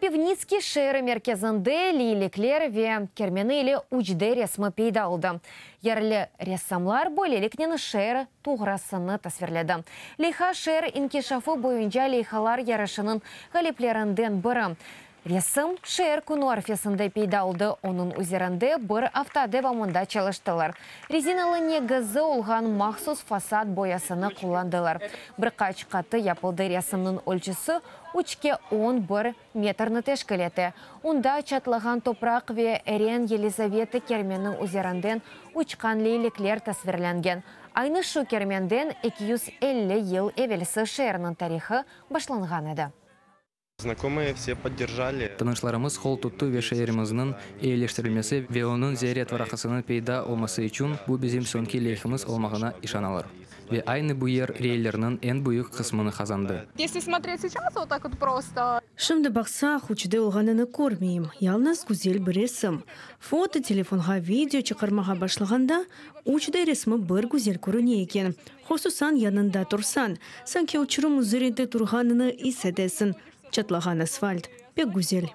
Крапивницкий шеры мерkezінде лиликлер ве кермені или учде ресмі пейдалды. Ярлы рессамлар бөлелікнен шеры туғрасыны тасверледі. Лиха шер инкешафы бойынша лейхалар ярышының ғалеплерінден бірі. Ресым шер күну арфесінде пейдалды, оның үзерінде бір автады бамында чалыштылар. Резиналы негізі олған мақсус фасад боясыны құландылар. Бір қач қаты япылды ресымның өлчісі учке 11 метрны тешкілеті. Онда чатлаған топрақ ве әрен Елизаветы керменің үзерінден учқан лейліклер тасверленген. Айны шу керменден 250 ел әвелісі шерінің тарихы башланған еді. Знакомые все поддержали. Танышларымыз хол тутту вешеріміздің ейлештірілмесі ве оның зерет варақасының пейда олмасы үшін бұл bizim сонки лейхіміз олмағына ишаналар. Ве айны бұйер рейлерінің en büyük қысмыны қазанды. Если смотреть сейчас вот так вот просто, Шымды бақса, хучыды олғаныны көрмейм. Ялныз гүзел бір ресім. Фото, телефонға видео чықырмаға башлағанда, учыдай ресімі бір гүзел көріне екен. Хосусан янында тұрсан, санки учырым үзірінде тұрғаныны иседесін. Чатлаған асфальт, бек гүзел.